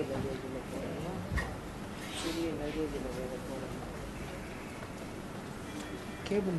Surya Bhagavad Gita Surya Bhagavad Gita cable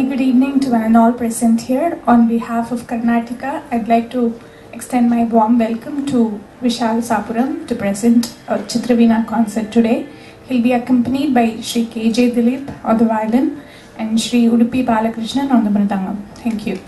Very good evening to one and all present here. On behalf of Karnataka, I'd like to extend my warm welcome to Vishal Sapuram to present uh, a Chitravina concert today. He'll be accompanied by Sri KJ Dilip on the violin and Sri Udupi Balakrishnan on the mridangam. Thank you.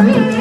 i Yeah.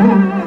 Thank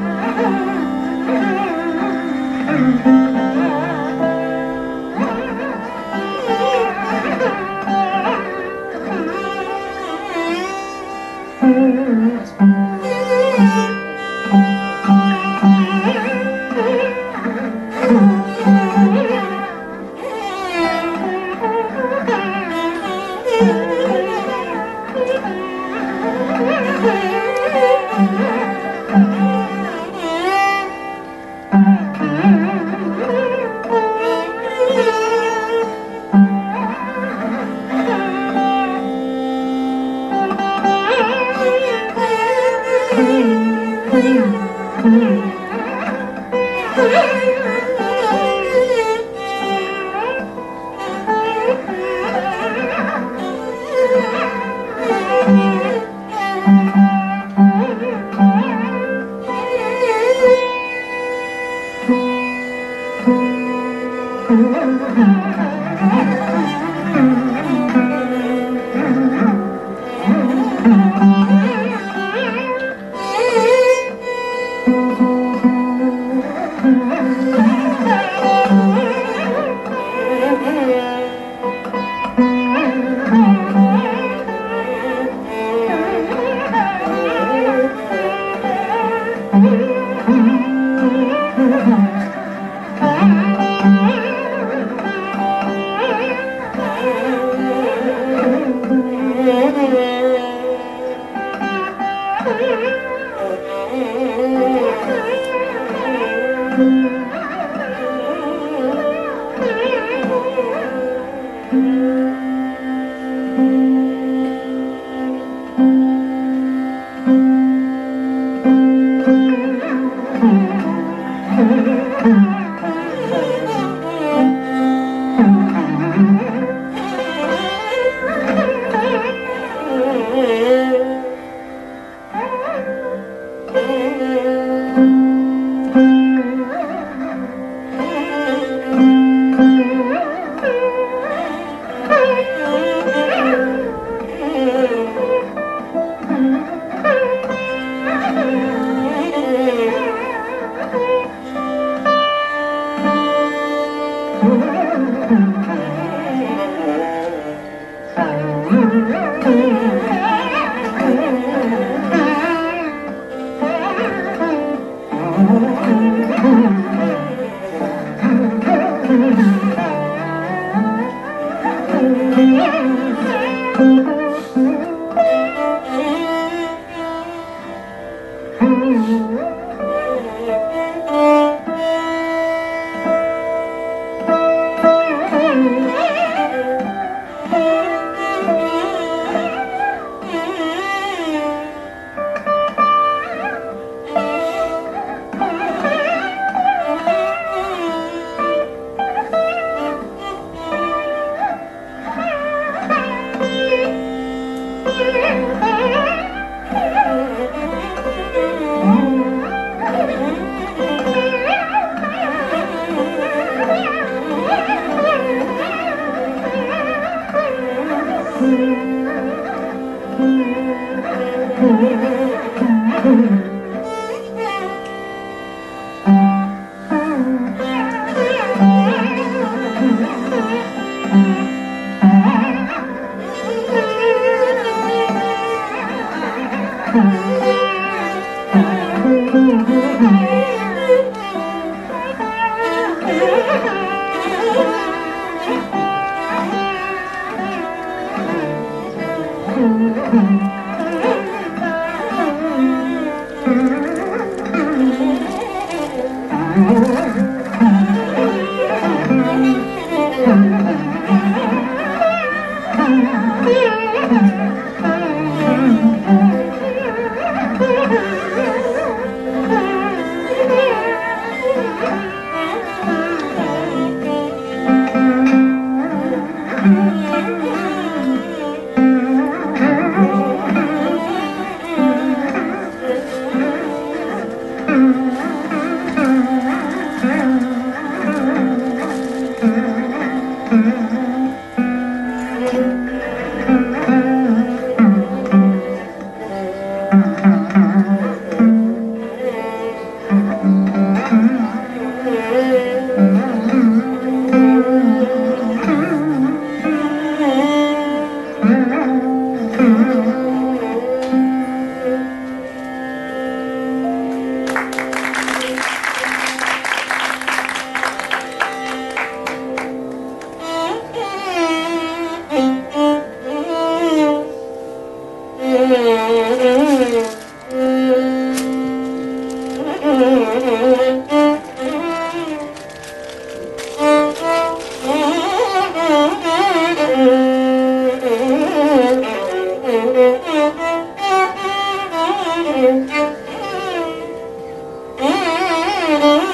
You.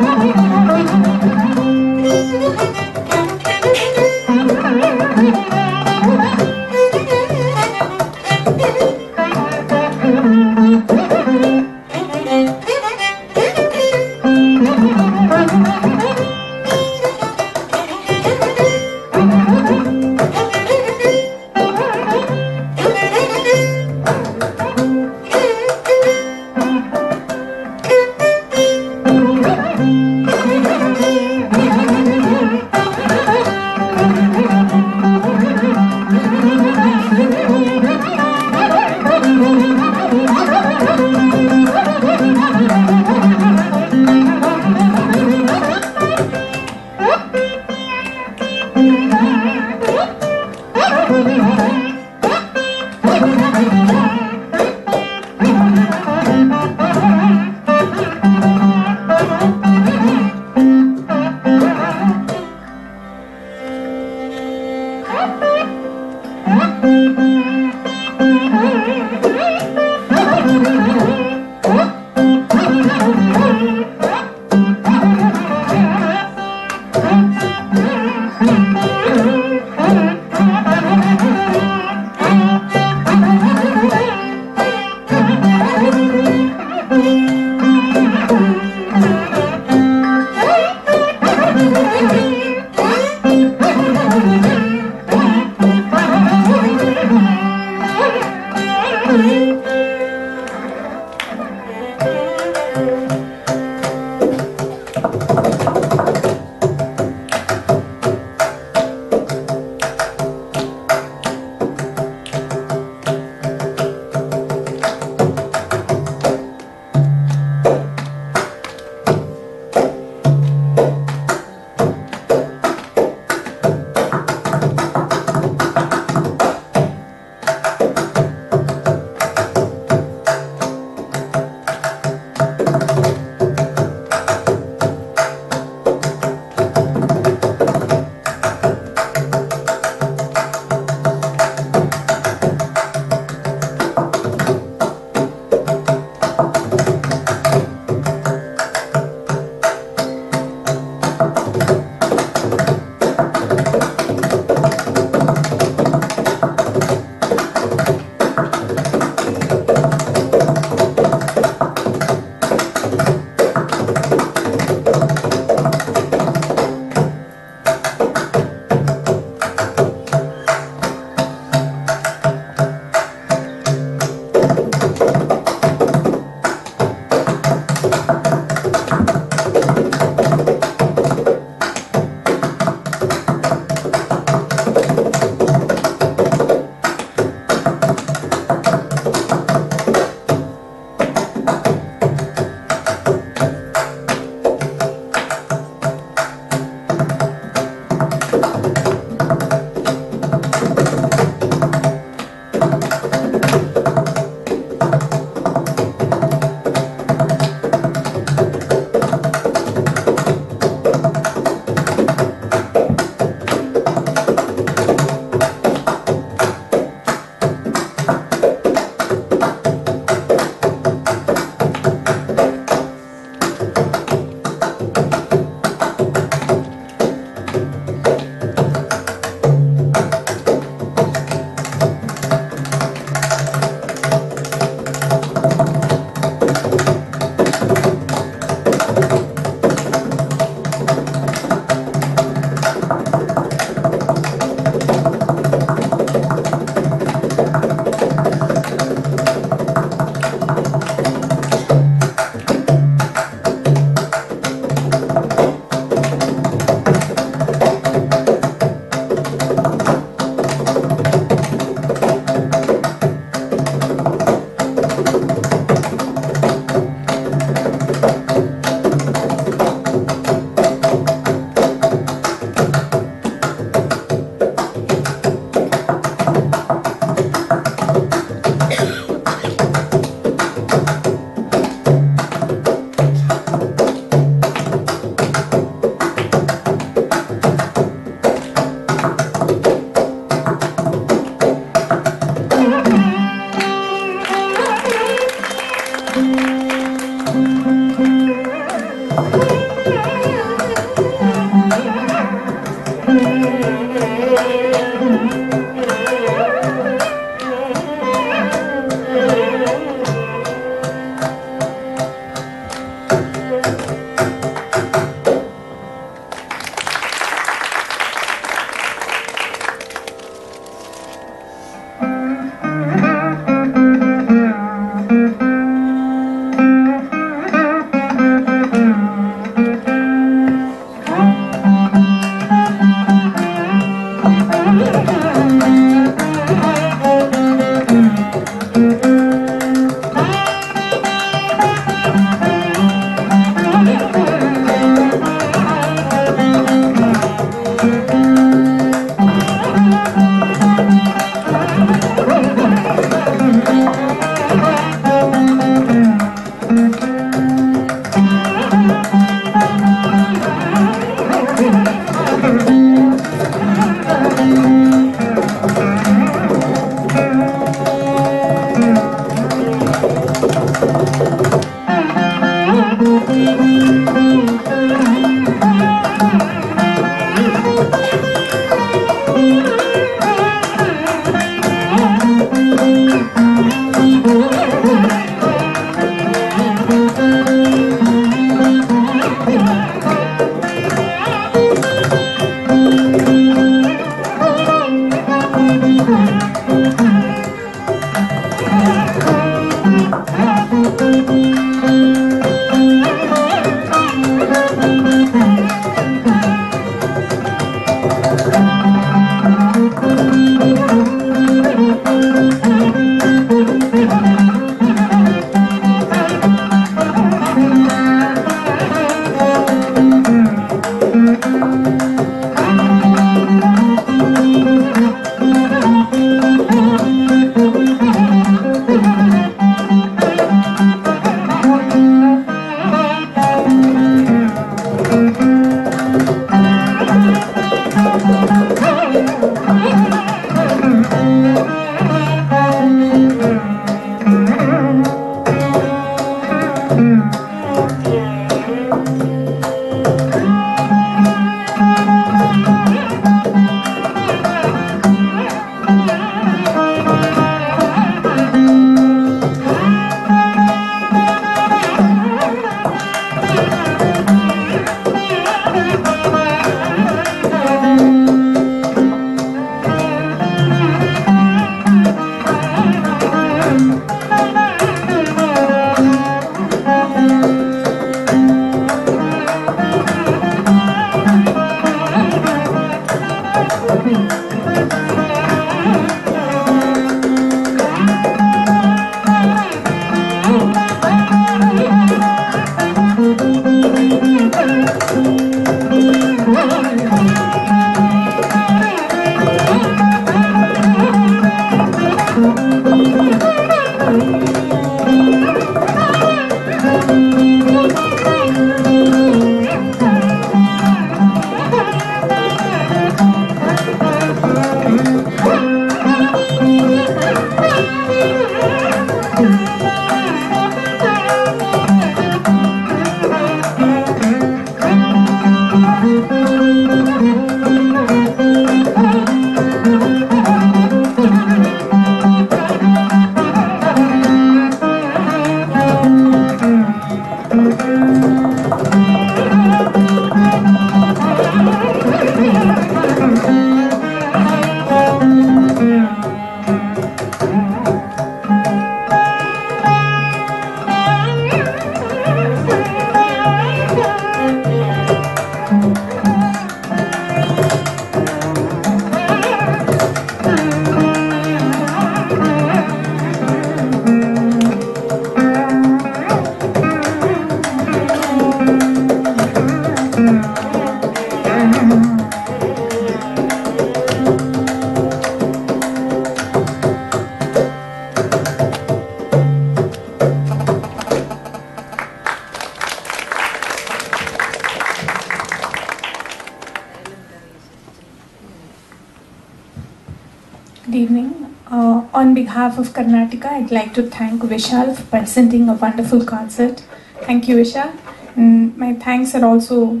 Behalf of Karnataka, I'd like to thank Vishal for presenting a wonderful concert. Thank you, Vishal. And my thanks are also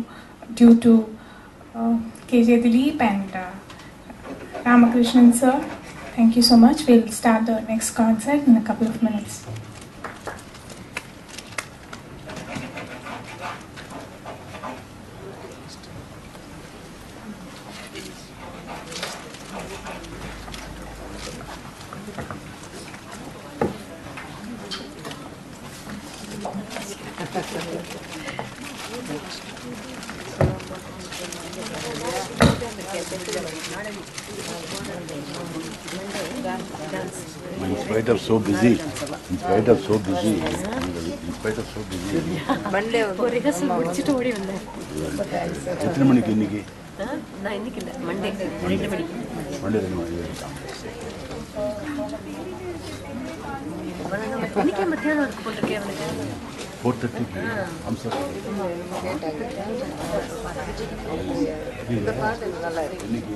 due to uh, KJ Dilip and uh, Ramakrishnan sir. Thank you so much. We'll start the next concert in a couple of minutes. so busy, in spite of so busy, in spite of so busy, Monday வந்து rehearsal முடிச்சுட்டு ஓடி வந்தேன் எத்தனை மணிக்கு இன்னைக்கு ஆ, நான் இன்னைக்கு இல்லை மண்டே ரெண்டு மணிக்கு மண்டே ரெண்டு மணிக்கு அவனுக்கு இன்னைக்கே மத்தியானம் இருக்கு போட்டிருக்கேன் அவனுக்கு ஃபோர் தேர்ட்டிக்கு அம்சம் இந்த பாட்டு நல்லா இருக்கு இன்னைக்கு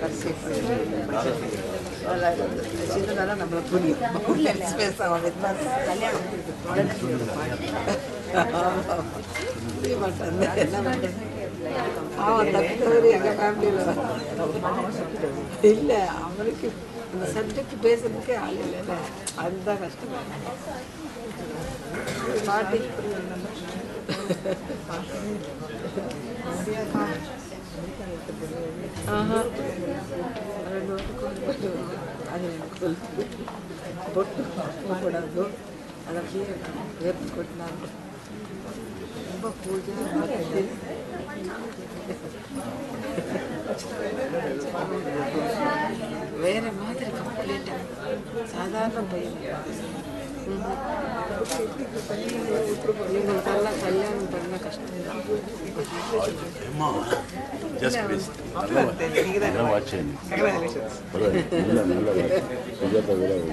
கடைசி நல்லா இருக்கு சின்னதால நம்மள புரியும் ஸ்பேஸ் கல்யாணம் புரிய மாட்டேன் அவன் தப்பித்தவர் எங்கள் ஃபேமிலியில் இல்லை அவனுக்கு அந்த சப்ஜெக்ட் பேசுறதுக்கே ஆள் இல்லைல்ல அதுதான் கஷ்டமா பாட்டி. ஆஹா ரெண்டு வாட்டி அது எனக்கு சொல்லுது பொட்டு போகக்கூடாது அதை அப்படியே வேர்த்து கொட்டினாங்க ரொம்ப பூஜை பக்தி. வேற மாதிரி கம்ப்ளீட் சாதாரண பையன் జస్ట్ ప్లీజ్ వాచ్ చేయండి సుజాత కూడా అది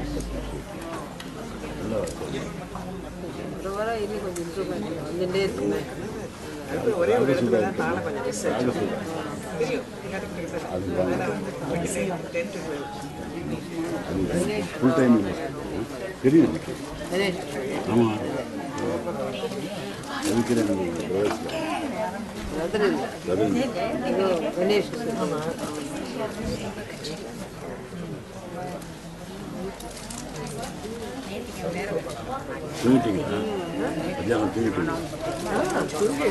full time Görüyor musun? Evet. Ama Öbürküden mi? Dolayısıyla. Tabii mi? Yok, öyle işte. Ama... Çocuk gibi ha? Hadi yakın çocuk gibi. Ha, çocuk gibi.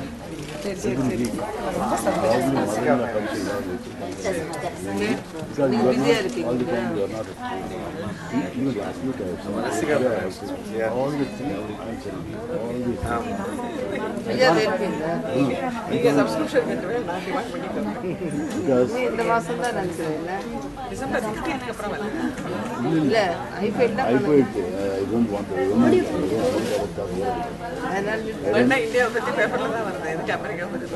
Every week answer every week problem வரல complete because you are பிஸியா not all the இருக்கீங்க time you are not you you will ask me to have some all the things I will answer all the பிஸியா இருப்பீங்க நீங்க subscription கட்டுவே நான் demand பண்ணிக்கிறேன் because நீ இந்த மாசம் தான் நினைக்கிறேன் டிசம்பர் சிக்ஸ்டீனுக்கு அப்புறம் வரல இல்ல ஐபைட் தான் I பண்ண put I don't want to I don't want to அதனால வேணா இந்தியாவை பத்தி பேப்பர்ல தான் வருது எதுக்கு அமெரிக்கா பத்தி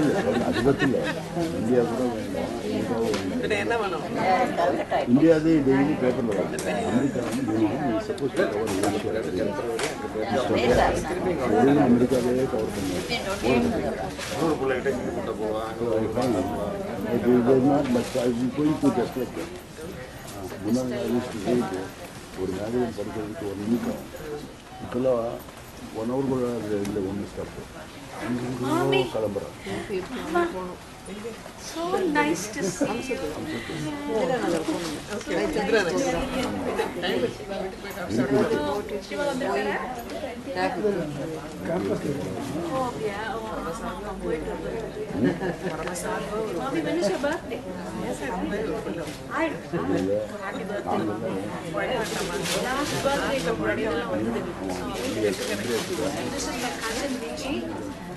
இல்லை அது பற்றி இல்லை இந்தியா கூட வேண்டாம் இந்தியாவும் வேண்டாம் பின்ன என்ன வேணும் இந்தியாவே டெய்லி பேப்பரில் வரும் அமெரிக்கா வந்து சப்போஸ் கவர் எதுவும் அமெரிக்காவே கவர் பண்ணுவாங்க but I going to just like முன்னாடி யூஸ் ஒரு மேகசின் படிக்கிறதுக்கு ஒன் வீக் ஆகும் இப்போல்லாம் ஒன் ஹவர் கூட இல்லை ஒன்று ஸ்டாப் கிளம்புறேன் So nice to see you.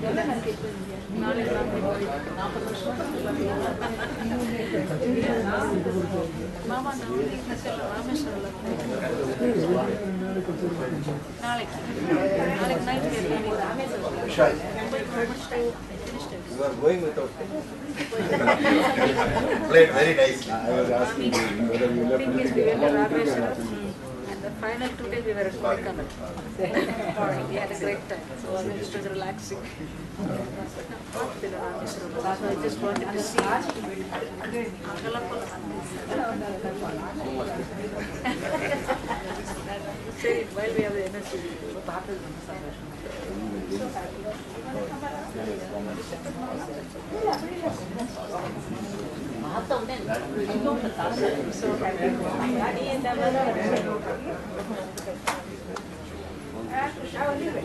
You are going without Played very nicely. I was asking you whether you left final two days we were at Kodaikanal. we had a great time. So it was relaxing. I just wanted to see while we have the energy. So happy. I'll leave it.